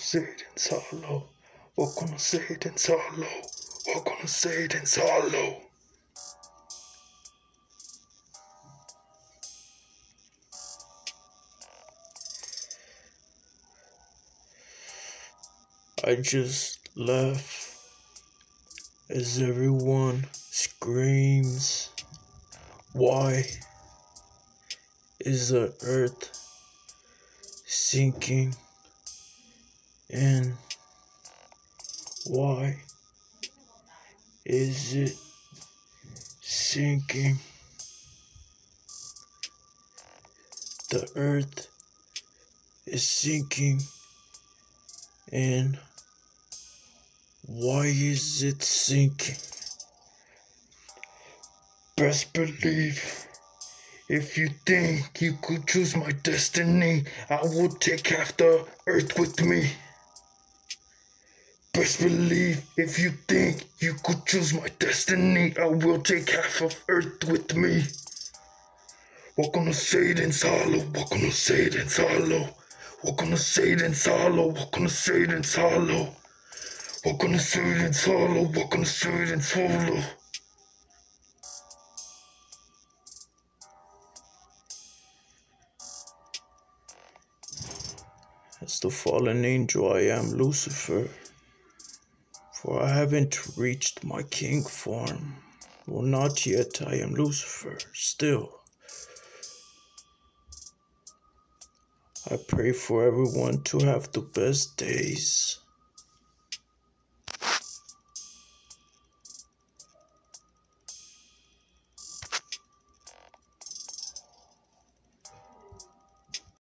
say it sorrow. We're gonna say it in sorrow. We're gonna say it in sorrow. I just laugh as everyone screams. Why is the earth sinking? And why is it sinking? The earth is sinking and why is it sinking? Best believe if you think you could choose my destiny, I will take half the earth with me. Best believe if you think you could choose my destiny, I will take half of earth with me. We're gonna say it in sorrow, we're gonna say it in sorrow. We're gonna say it in sorrow, we're gonna say it in gonna say it. As the fallen angel, I am Lucifer. For I haven't reached my king form. Well, not yet, I am Lucifer, still. I pray for everyone to have the best days.